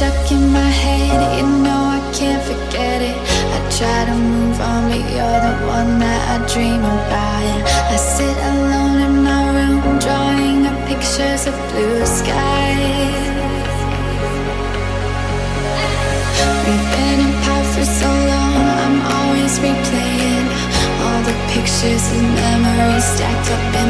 stuck in my head You know I can't forget it. I try to move on but you're the one that I dream about I sit alone in my room Drawing up pictures of blue skies. Pictures and memories stacked up in